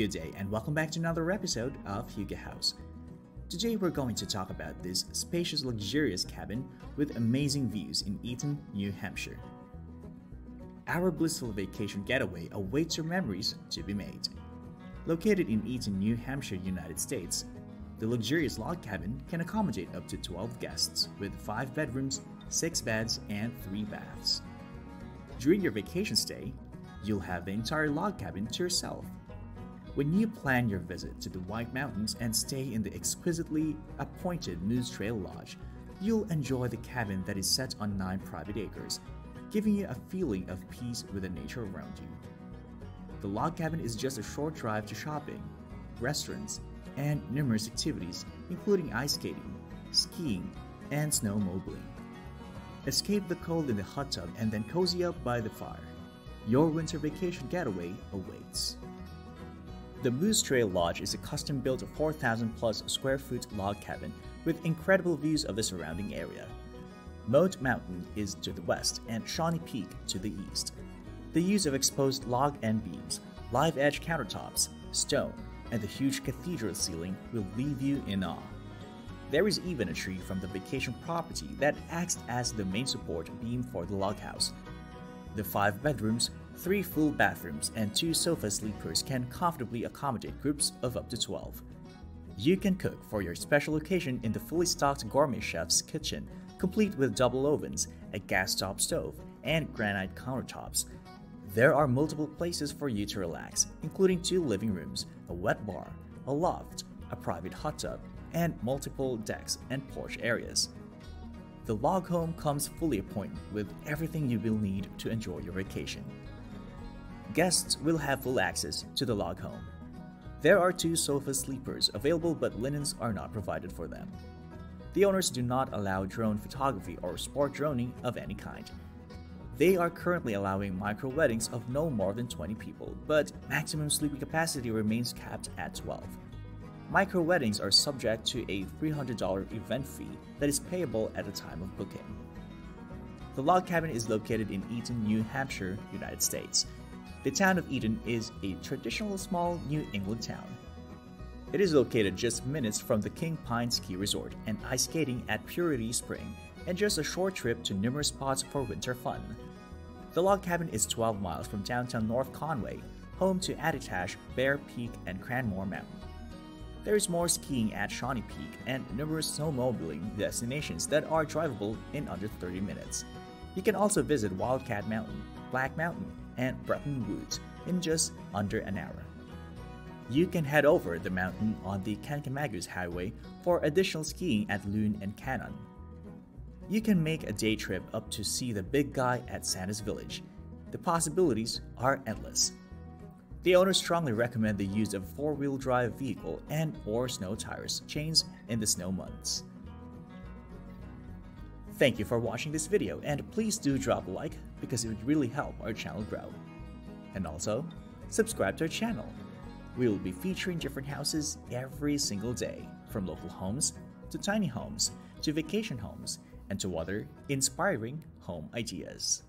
Good day and welcome back to another episode of Hygge Houze. Today we're going to talk about this spacious luxurious cabin with amazing views in Eaton, New Hampshire. Our blissful vacation getaway awaits your memories to be made. Located in Eaton, New Hampshire, United States, the luxurious log cabin can accommodate up to 12 guests with 5 bedrooms, 6 beds, and 3 baths. During your vacation stay, you'll have the entire log cabin to yourself. When you plan your visit to the White Mountains and stay in the exquisitely appointed Moose Trail Lodge, you'll enjoy the cabin that is set on 9 private acres, giving you a feeling of peace with the nature around you. The log cabin is just a short drive to shopping, restaurants, and numerous activities, including ice skating, skiing, and snowmobiling. Escape the cold in the hot tub and then cozy up by the fire. Your winter vacation getaway awaits. The Moose Trail Lodge is a custom built 4,000 plus square foot log cabin with incredible views of the surrounding area. Moat Mountain is to the west and Shawnee Peak to the east. The use of exposed log end beams, live edge countertops, stone, and the huge cathedral ceiling will leave you in awe. There is even a tree from the vacation property that acts as the main support beam for the log house. The five bedrooms, three full bathrooms, and two sofa sleepers can comfortably accommodate groups of up to 12. You can cook for your special occasion in the fully stocked Gourmet Chef's kitchen, complete with double ovens, a gas top stove, and granite countertops. There are multiple places for you to relax, including two living rooms, a wet bar, a loft, a private hot tub, and multiple decks and porch areas. The log home comes fully appointed with everything you will need to enjoy your vacation. Guests will have full access to the log home. There are two sofa sleepers available, but linens are not provided for them. The owners do not allow drone photography or sport droning of any kind. They are currently allowing micro weddings of no more than 20 people, but maximum sleeping capacity remains capped at 12. Micro weddings are subject to a $300 event fee that is payable at the time of booking. The log cabin is located in Eaton, New Hampshire, United States. The town of Eaton is a traditional small New England town. It is located just minutes from the King Pine Ski Resort and ice skating at Purity Spring, and just a short trip to numerous spots for winter fun. The log cabin is 12 miles from downtown North Conway, home to Attitash, Bear Peak, and Cranmore Mountain. There is more skiing at Shawnee Peak and numerous snowmobiling destinations that are drivable in under 30 minutes. You can also visit Wildcat Mountain, Black Mountain, and Bretton Woods in just under an hour. You can head over the mountain on the Kancamagus Highway for additional skiing at Loon and Cannon. You can make a day trip up to see the big guy at Santa's Village. The possibilities are endless. The owners strongly recommend the use of four-wheel drive vehicle and or snow tires chains in the snow months. Thank you for watching this video and please do drop a like because it would really help our channel grow. And also, subscribe to our channel. We will be featuring different houses every single day, from local homes to tiny homes to vacation homes and to other inspiring home ideas.